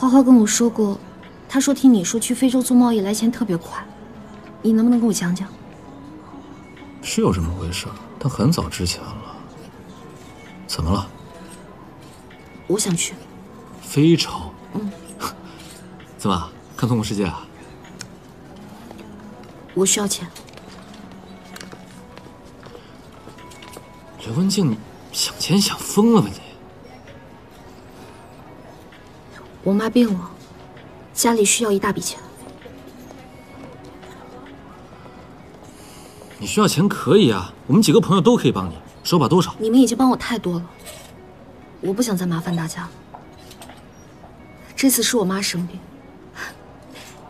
花花跟我说过，他说听你说去非洲做贸易来钱特别快，你能不能跟我讲讲？是有这么回事，但很早之前了。怎么了？我想去非洲。嗯。怎么看《动物世界》啊？我需要钱。刘文静，你想钱想疯了吧你？我妈病了，家里需要一大笔钱。你需要钱可以啊，我们几个朋友都可以帮你，说吧多少？你们已经帮我太多了，我不想再麻烦大家了。这次是我妈生病，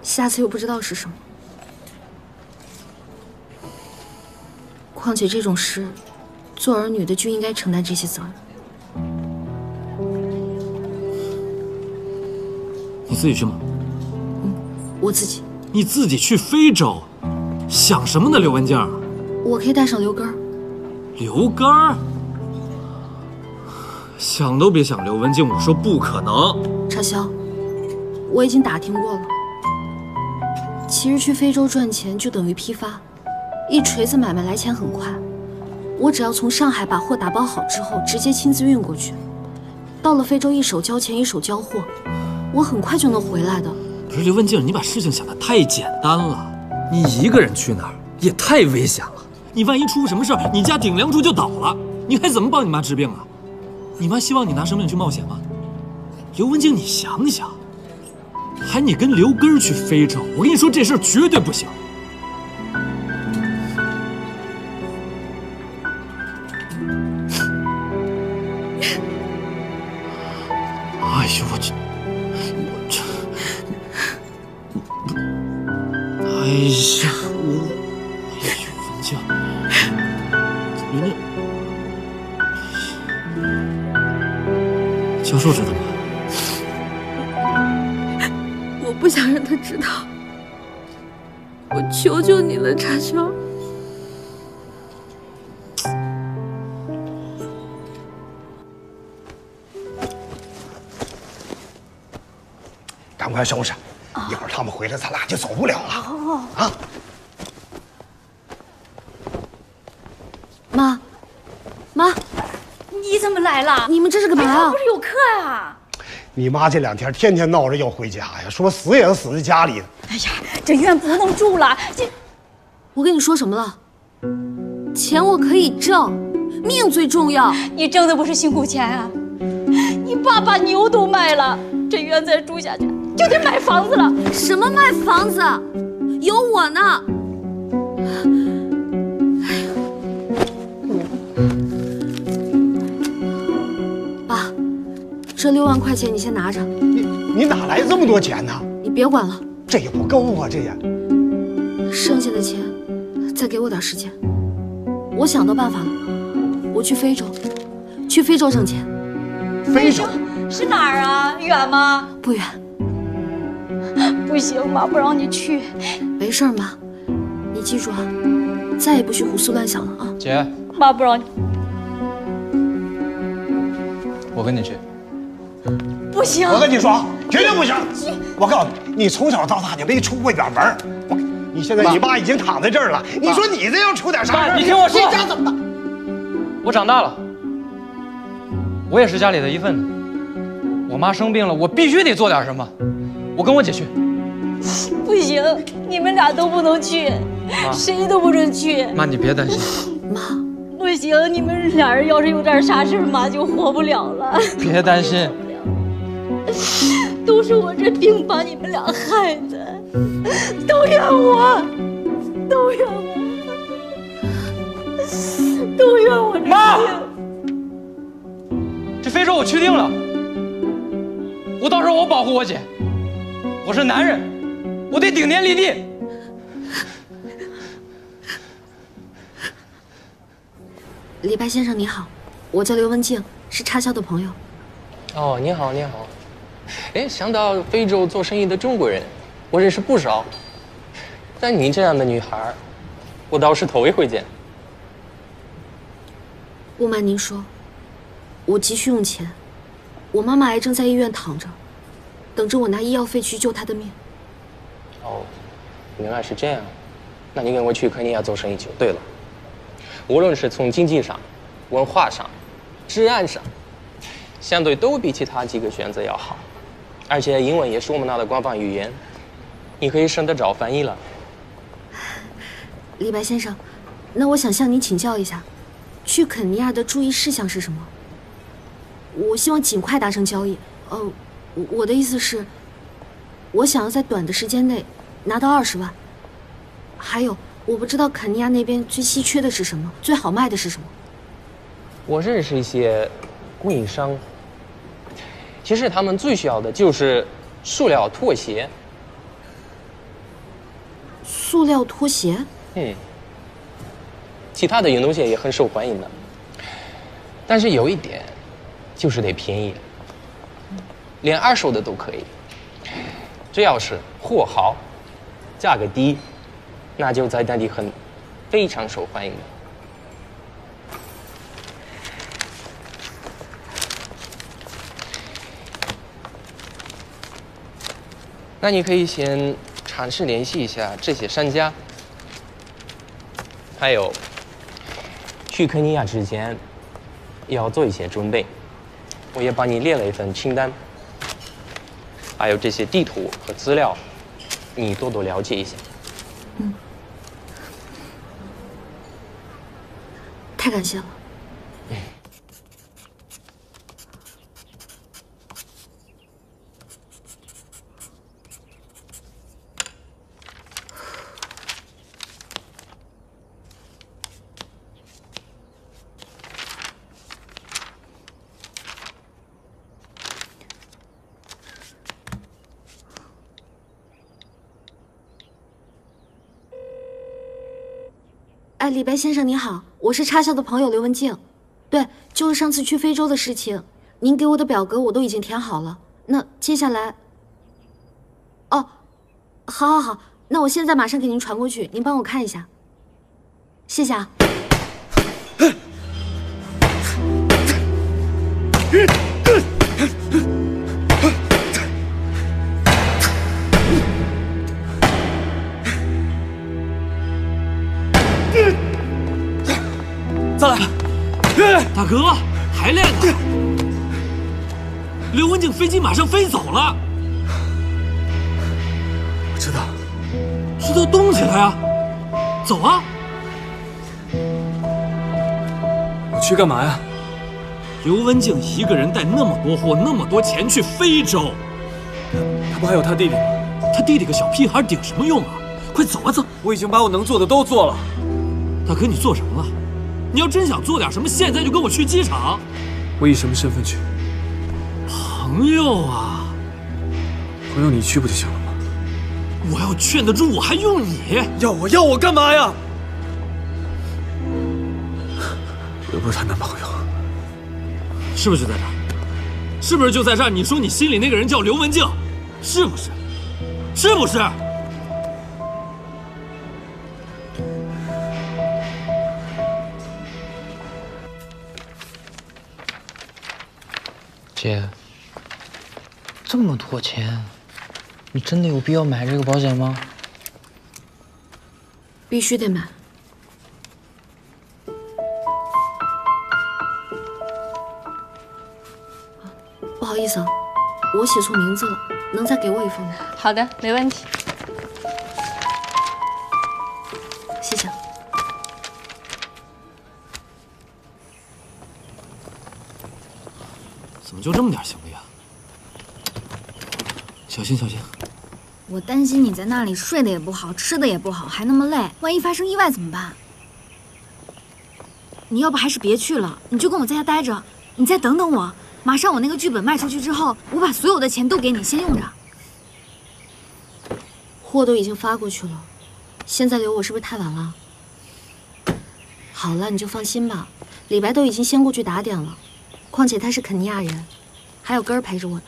下次又不知道是什么。况且这种事，做儿女的就应该承担这些责任。自己去吗？嗯，我自己。你自己去非洲，想什么呢，刘文静？我可以带上刘根儿。刘根儿？想都别想，刘文静，我说不可能。插销，我已经打听过了。其实去非洲赚钱就等于批发，一锤子买卖来钱很快。我只要从上海把货打包好之后，直接亲自运过去，到了非洲一手交钱一手交货。我很快就能回来的。不是刘文静，你把事情想得太简单了。你一个人去那儿也太危险了。你万一出什么事儿，你家顶梁柱就倒了，你还怎么帮你妈治病啊？你妈希望你拿生命去冒险吗？刘文静，你想想，还你跟刘根去非洲，我跟你说这事儿绝对不行。赶快收拾，一会儿他们回来，咱俩就走不了了。啊！妈，妈，你怎么来了？你们这是干嘛啊？不是有课呀？你妈这两天天天闹着要回家呀，说死也要死在家里。哎呀，这院不能住了。这，我跟你说什么了？钱我可以挣，命最重要。你挣的不是辛苦钱啊！你爸把牛都卖了，这院再住下去就得买房子了。什么卖房子？有我呢。哎呀，爸，这六万块钱你先拿着。你你哪来这么多钱呢？你别管了，这也不够啊，这也。剩下的钱，再给我点时间。我想到办法了，我去非洲，去非洲挣钱。非洲是哪儿啊？远吗？不远。不行，妈不让你去。没事，妈，你记住啊，再也不许胡思乱想了啊。姐，妈不让你。我跟你去。不行，我跟你说啊，绝对不行。我告诉你，你从小到大你没出过远门。我，你现在你妈已经躺在这儿了，你说你这要出点啥事你听我说，你家怎么办？我长大了，我也是家里的一份子。我妈生病了，我必须得做点什么。我跟我姐去。不行，你们俩都不能去，谁都不准去。妈，你别担心。妈，不行，你们俩人要是有点啥事妈就活不了了。别担心，都是我这病把你们俩害的，都怨我，都怨我，都怨我这妈，这非洲我去定了，我到时候我保护我姐。我是男人，我得顶天立地。李白先生你好，我叫刘文静，是插销的朋友。哦，你好，你好。哎，想到非洲做生意的中国人，我认识不少。但你这样的女孩，我倒是头一回见。不瞒您说，我急需用钱，我妈妈癌症在医院躺着，等着我拿医药费去救她的命。哦，原来是这样，那你跟我去肯尼亚做生意就对了。无论是从经济上、文化上、治安上，相对都比其他几个选择要好，而且英文也是我们那的官方语言，你可以省得找翻译了。李白先生，那我想向您请教一下，去肯尼亚的注意事项是什么？我希望尽快达成交易。呃，我我的意思是，我想要在短的时间内拿到二十万。还有，我不知道肯尼亚那边最稀缺的是什么，最好卖的是什么。我认识一些供应商，其实他们最需要的就是塑料拖鞋。塑料拖鞋？嗯，其他的运动鞋也很受欢迎的，但是有一点，就是得便宜，连二手的都可以，只要是货好，价格低，那就在当地很非常受欢迎的。那你可以先尝试联系一下这些商家。还有，去肯尼亚之前要做一些准备，我也帮你列了一份清单，还有这些地图和资料，你多多了解一下。嗯，太感谢了。李白先生您好，我是插校的朋友刘文静。对，就是上次去非洲的事情，您给我的表格我都已经填好了。那接下来，哦，好，好，好，那我现在马上给您传过去，您帮我看一下。谢谢啊。哥还练呢。刘文静飞机马上飞走了，我知道，知道动起来呀，走啊！我去干嘛呀？刘文静一个人带那么多货、那么多钱去非洲，他他不还有他弟弟吗？他弟弟个小屁孩顶什么用啊？快走啊走！我已经把我能做的都做了。大哥，你做什么了？你要真想做点什么，现在就跟我去机场。我以什么身份去？朋友啊，朋友，你去不就行了吗？我要劝得住，我还用你？要我要我干嘛呀？我又不是她男朋友。是不是就在这儿？是不是就在这儿？你说你心里那个人叫刘文静，是不是？是不是？姐，这么多钱，你真的有必要买这个保险吗？必须得买。不好意思啊，我写错名字了，能再给我一份吗？好的，没问题。么就这么点行李啊？小心小心！我担心你在那里睡得也不好，吃的也不好，还那么累，万一发生意外怎么办？你要不还是别去了，你就跟我在家待着，你再等等我。马上我那个剧本卖出去之后，我把所有的钱都给你，先用着。货都已经发过去了，现在留我是不是太晚了？好了，你就放心吧，李白都已经先过去打点了，况且他是肯尼亚人，还有根儿陪着我呢。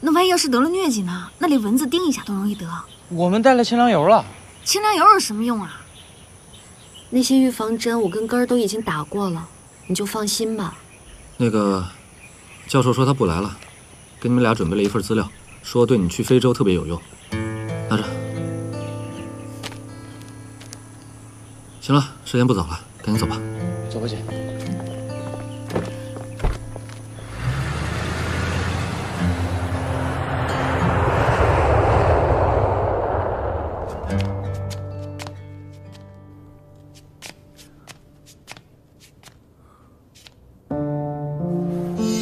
那万一要是得了疟疾呢？那里蚊子叮一下都容易得。我们带了清凉油了。清凉油有什么用啊？那些预防针我跟根儿都已经打过了，你就放心吧。那个教授说他不来了，给你们俩准备了一份资料，说对你去非洲特别有用，拿着。行了，时间不早了，赶紧走吧。走吧，姐。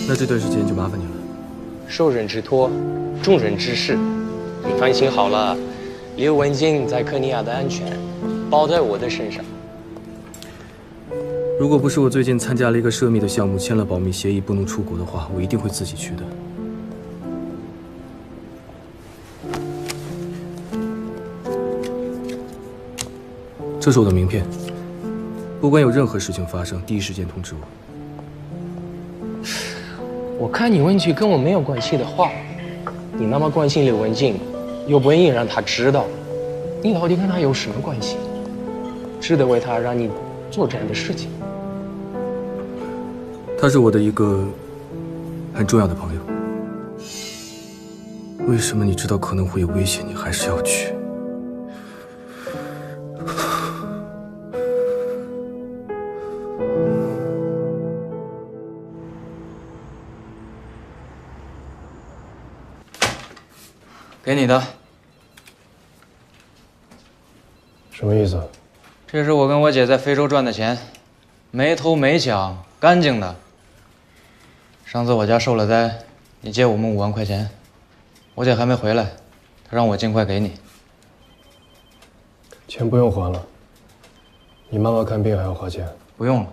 那这段时间就麻烦你了。受人之托，重人之事，你放心好了，刘文静在肯尼亚的安全包在我的身上。如果不是我最近参加了一个涉密的项目，签了保密协议，不能出国的话，我一定会自己去的。这是我的名片，不管有任何事情发生，第一时间通知我。我看你问句跟我没有关系的话，你那么关心刘文静，又不愿意让他知道，你到底跟他有什么关系？值得为他让你做这样的事情？他是我的一个很重要的朋友。为什么你知道可能会有危险，你还是要去？给你的，什么意思？这是我跟我姐在非洲赚的钱，没偷没抢，干净的。上次我家受了灾，你借我们五万块钱，我姐还没回来，她让我尽快给你。钱不用还了。你妈妈看病还要花钱。不用了。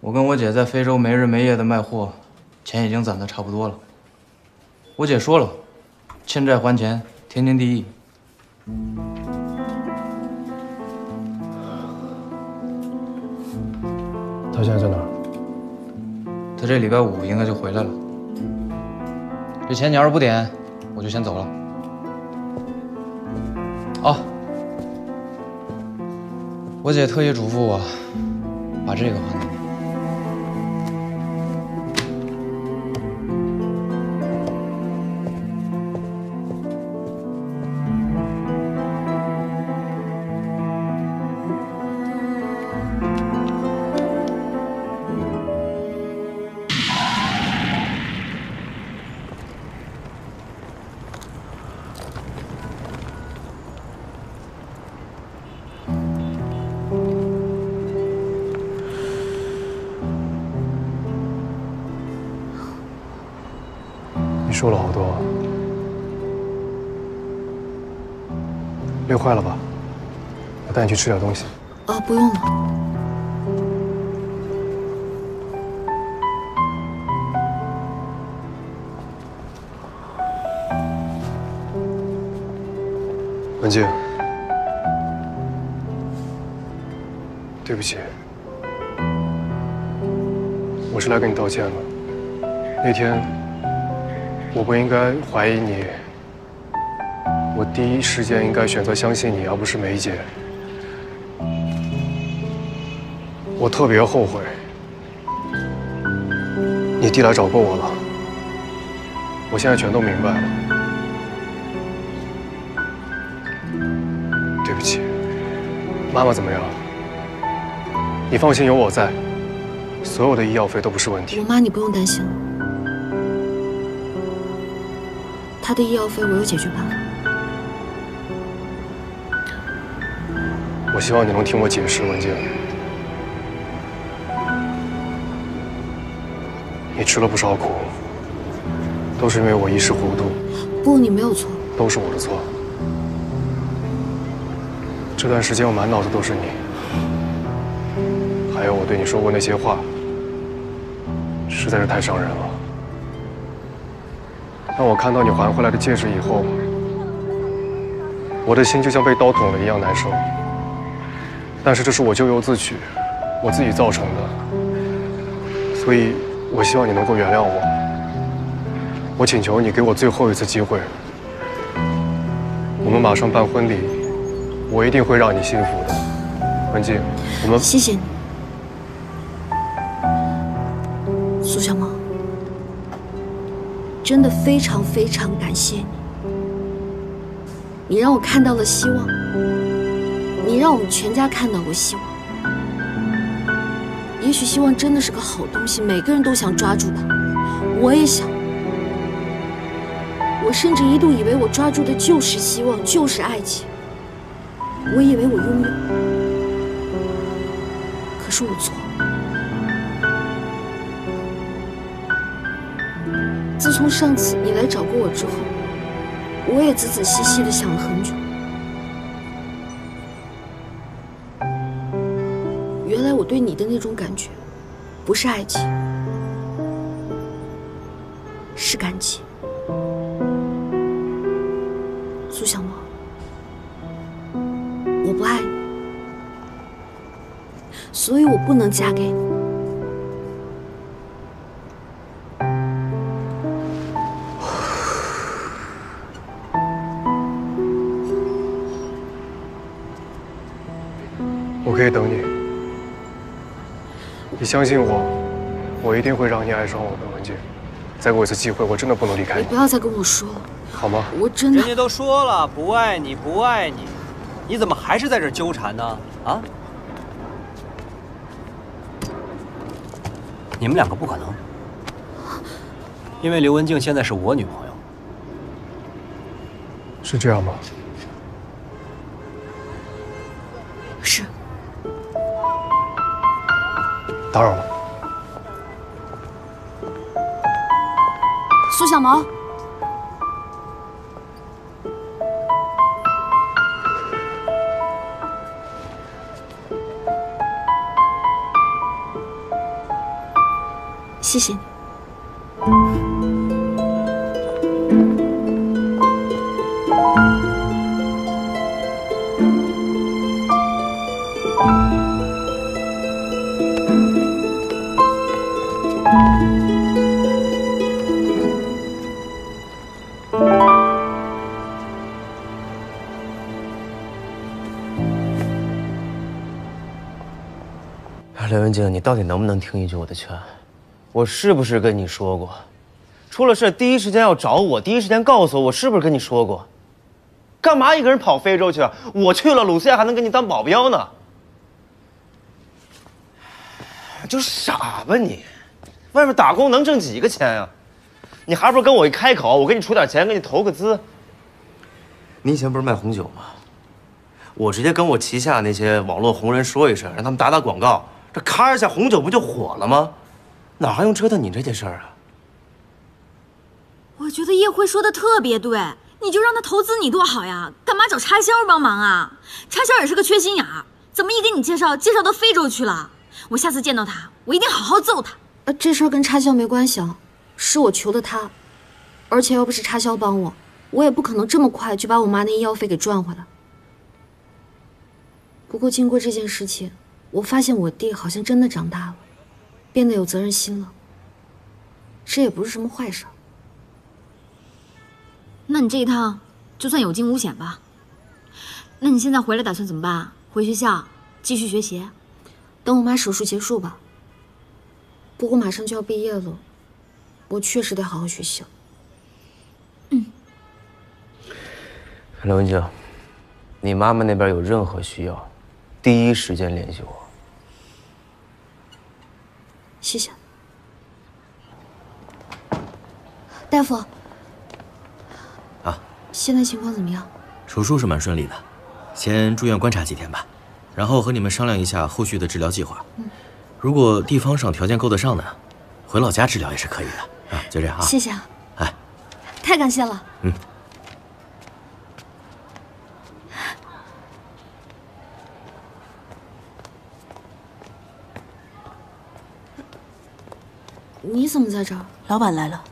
我跟我姐在非洲没日没夜的卖货，钱已经攒的差不多了。我姐说了。欠债还钱，天经地义。他现在在哪儿？他这礼拜五应该就回来了。这钱你要是不点，我就先走了。哦，我姐特意嘱咐我，把这个还给你。瘦了好多，累坏了吧？我带你去吃点东西。啊，不用了。文静，对不起，我是来跟你道歉的。那天。我不应该怀疑你，我第一时间应该选择相信你，而不是梅姐。我特别后悔，你弟来找过我了，我现在全都明白了。对不起，妈妈怎么样？你放心，有我在，所有的医药费都不是问题。我妈，你不用担心。他的医药费我有解决办法。我希望你能听我解释，文静。你吃了不少苦，都是因为我一时糊涂。不，你没有错。都是我的错。这段时间我满脑子都是你，还有我对你说过那些话，实在是太伤人了。当我看到你还回来的戒指以后，我的心就像被刀捅了一样难受。但是这是我咎由自取，我自己造成的，所以我希望你能够原谅我。我请求你给我最后一次机会。我们马上办婚礼，我一定会让你幸福的，文静。我们谢谢你，真的非常非常感谢你，你让我看到了希望，你让我们全家看到过希望。也许希望真的是个好东西，每个人都想抓住它，我也想。我甚至一度以为我抓住的就是希望，就是爱情。我以为我拥有，可是我错了。从上次你来找过我之后，我也仔仔细细的想了很久。原来我对你的那种感觉，不是爱情，是感情。苏小萌，我不爱你，所以我不能嫁给你。相信我，我一定会让你爱上我的文静。再给我一次机会，我真的不能离开你，你不要再跟我说了，好吗？我真的人家都说了不爱你，不爱你，你怎么还是在这纠缠呢？啊？你们两个不可能，因为刘文静现在是我女朋友。是这样吗？打扰了。苏小毛，谢谢你。刘文静，你到底能不能听一句我的劝？我是不是跟你说过，出了事第一时间要找我，第一时间告诉我？我是不是跟你说过？干嘛一个人跑非洲去？我去了，鲁思亚还能给你当保镖呢。就傻吧你，外面打工能挣几个钱呀？你还不如跟我一开口，我给你出点钱，给你投个资。你以前不是卖红酒吗？我直接跟我旗下那些网络红人说一声，让他们打打广告，这咔一下红酒不就火了吗？哪还用折腾你这件事儿啊？我觉得叶辉说的特别对，你就让他投资你多好呀，干嘛找插销帮忙啊？插销也是个缺心眼儿，怎么一给你介绍，介绍到非洲去了？我下次见到他，我一定好好揍他。呃，这事儿跟插销没关系啊，是我求的他，而且要不是插销帮我，我也不可能这么快就把我妈那医药费给赚回来。不过经过这件事情，我发现我弟好像真的长大了，变得有责任心了。这也不是什么坏事。那你这一趟就算有惊无险吧。那你现在回来打算怎么办？回学校继续学习？等我妈手术结束吧。不过马上就要毕业了，我确实得好好学习了。嗯。刘文静，你妈妈那边有任何需要，第一时间联系我。谢谢。大夫。啊。现在情况怎么样？手术是蛮顺利的，先住院观察几天吧，然后和你们商量一下后续的治疗计划。嗯。如果地方上条件够得上呢，回老家治疗也是可以的。啊，就这样啊。谢谢啊。哎。太感谢了。嗯。你怎么在这儿？老板来了。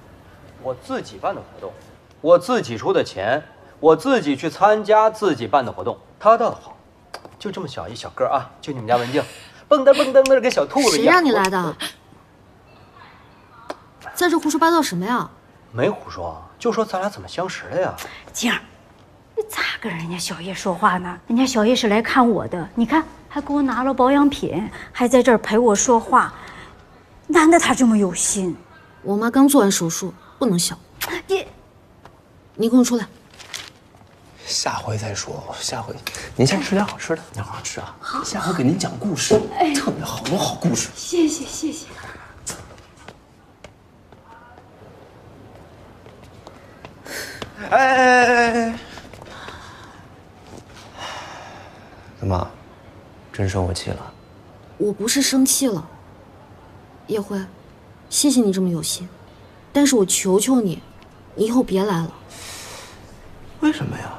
我自己办的活动，我自己出的钱，我自己去参加自己办的活动。他倒好，就这么小一小个啊，就你们家文静，蹦跶蹦跶的跟小兔子一样。谁让你来的？在这胡说八道什么呀？没胡说，就说咱俩怎么相识的呀？静儿，你咋跟人家小叶说话呢？人家小叶是来看我的，你看还给我拿了保养品，还在这儿陪我说话。难得他这么有心。我妈刚做完手术，不能笑。你，你跟我出来。下回再说，下回您先吃点好吃的，您好好吃啊。好下回给您讲故事，哎特别好多好故事。谢谢谢谢。哎哎哎哎哎！怎么，真生我气了？我不是生气了，叶辉，谢谢你这么有心，但是我求求你，你以后别来了。为什么呀？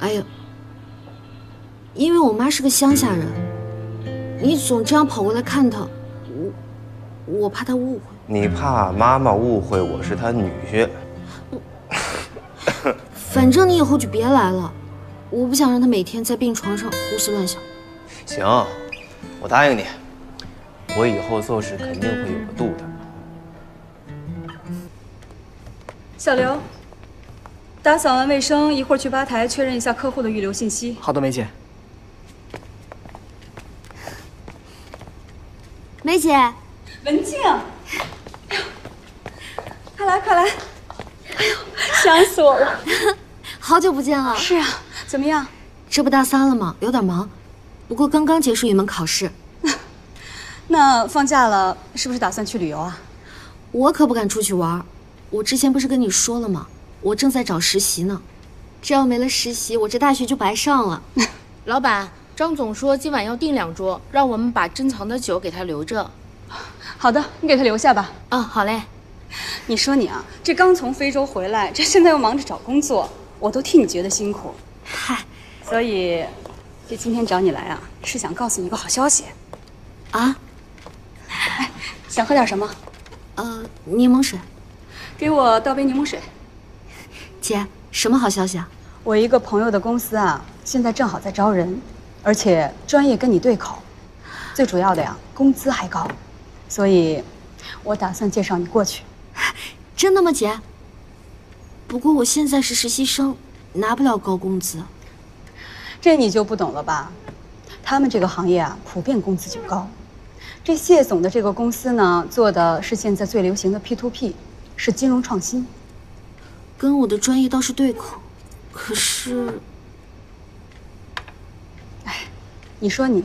哎呀，因为我妈是个乡下人，你总这样跑过来看她，我我怕她误会。你怕妈妈误会我是她女婿？反正你以后就别来了，我不想让她每天在病床上胡思乱想。行，我答应你，我以后做事肯定会有个度的。小刘，打扫完卫生，一会儿去吧台确认一下客户的预留信息。好的，梅姐。梅姐，文静，哎呦，快来快来！哎呦，想死我了！好久不见了。是啊，怎么样？这不大三了吗？有点忙，不过刚刚结束一门考试。那放假了，是不是打算去旅游啊？我可不敢出去玩。我之前不是跟你说了吗？我正在找实习呢。这要没了实习，我这大学就白上了。老板，张总说今晚要订两桌，让我们把珍藏的酒给他留着。好的，你给他留下吧。啊，好嘞。你说你啊，这刚从非洲回来，这现在又忙着找工作，我都替你觉得辛苦。嗨，所以，这今天找你来啊，是想告诉你一个好消息。啊？哎，想喝点什么？呃，柠檬水。给我倒杯柠檬水。姐，什么好消息啊？我一个朋友的公司啊，现在正好在招人，而且专业跟你对口，最主要的呀，工资还高，所以，我打算介绍你过去。真的吗，姐？不过我现在是实习生，拿不了高工资。这你就不懂了吧？他们这个行业啊，普遍工资就高。这谢总的这个公司呢，做的是现在最流行的 P to P，是金融创新，跟我的专业倒是对口，可是，哎，你说你，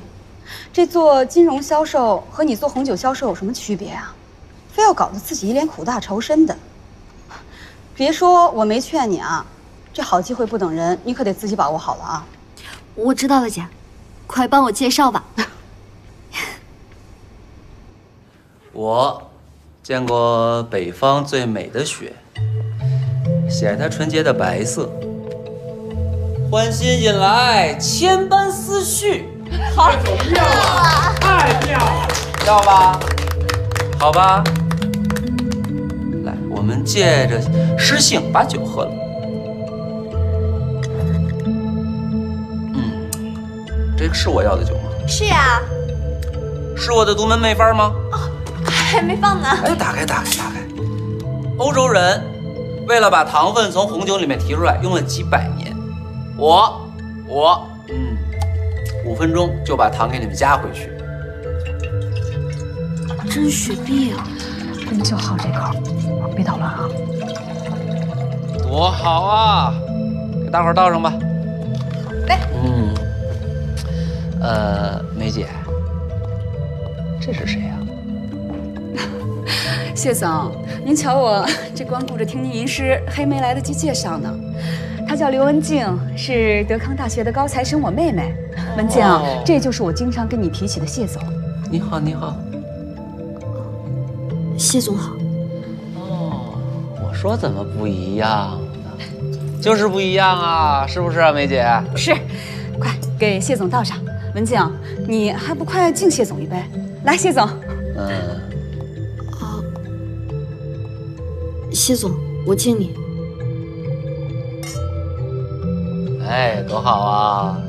这做金融销售和你做红酒销售有什么区别啊？非要搞得自己一脸苦大仇深的。别说我没劝你啊，这好机会不等人，你可得自己把握好了啊。我知道了，姐，快帮我介绍吧。我见过北方最美的雪，喜爱它纯洁的白色。欢欣引来，千般思绪。好，妙了，太妙了，要吧？好吧。来，我们借着诗兴把酒喝了。这个是我要的酒吗？是呀，是我的独门秘方吗？哦还没放呢。哎，打开，打开，打开。欧洲人为了把糖分从红酒里面提出来，用了几百年。我，我，嗯，五分钟就把糖给你们加回去。真雪碧啊！跟就好这口，别捣乱啊。多好啊！给大伙儿倒上吧。来，嗯，呃，梅姐，这是谁呀、谢总，您瞧我这光顾着听您吟诗，还没来得及介绍呢。她叫刘文静，是德康大学的高材生，我妹妹。文静，哦这就是我经常跟你提起的谢总。你好，你好。谢总好。哦，我说怎么不一样呢？就是不一样啊，是不是啊，梅姐？是，快给谢总倒上。文静，你还不快敬谢总一杯？来，谢总。呃，啊，谢总，我敬你。哎，多好啊！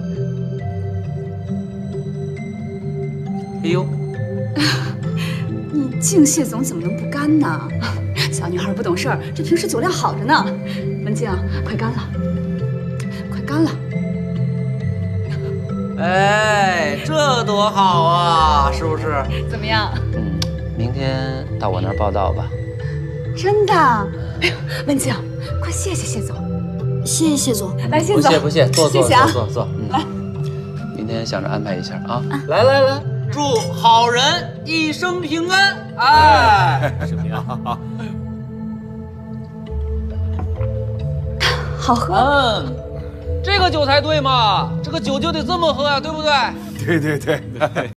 哎呦，你敬谢总怎么能不干呢？小女孩不懂事儿，这平时酒量好着呢。文静，快干了，快干了。哎，这多好啊，是不是？怎么样？嗯，明天到我那儿报道吧。真的？哎呦，文静，快谢谢谢总。谢谢谢总。来，谢不总。谢不谢，坐坐谢谢啊坐坐坐。嗯，来，明天想着安排一下啊。来来来，祝好人一生平安！哎，一生平安。好。好喝。嗯，这个酒才对嘛，这个酒就得这么喝呀，对不对？对对对。